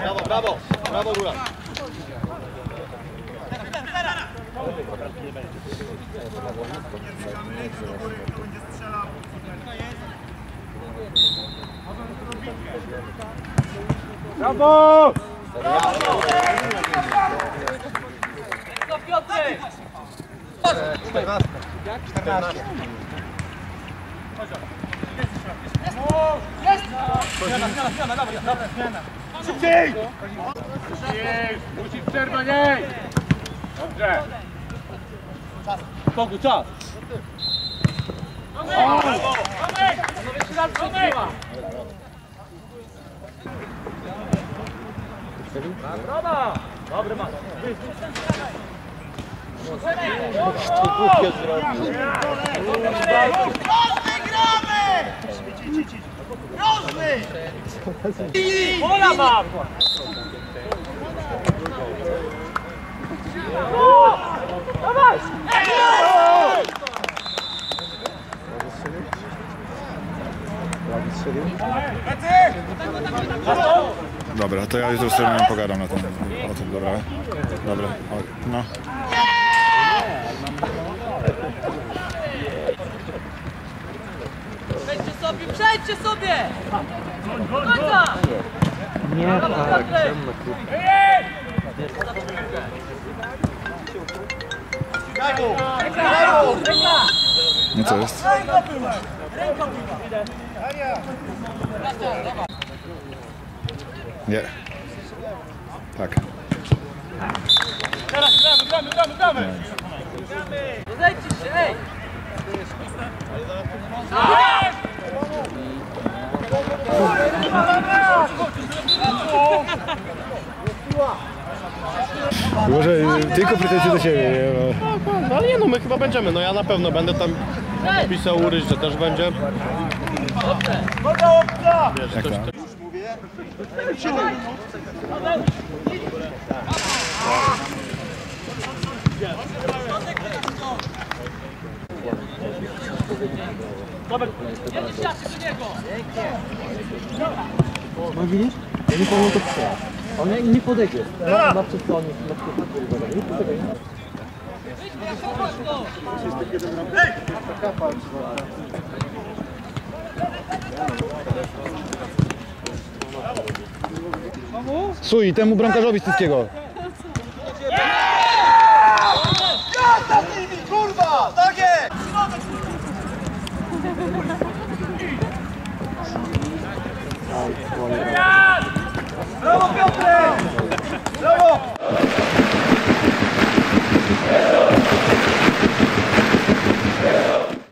Brawo, brawo, brawo góra. Brawo! Szybciej! Jest! Musi przerwa nie! Dobrze! Spokój, czas! Brawa! Dobry masz. Pola mam! Dobra, to ja jutro z trenerem pogadam na tym, o tym, dobra. Dobra, no. Sobie, przejdźcie sobie! Końca! Nie, tak, No co jest? Nie. Tak. Teraz gramy, gramy, gramy, gramy! Rozejdźcie się, ej! Może tylko pretensje do siebie, nie? No. No ale nie no, my chyba będziemy. No ja na pewno będę tam pisał uryś, że też będzie. Jak tam? Jeden siacie do niego! No widzisz? Ja nie powiem to przyjechać. On nie, nie podejdzie. Na, na przestronie, na przestronie. Nie podejdzie. Na kogoś Suj, temu bramkarzowi Styckiego. Kurwa! Tak jest!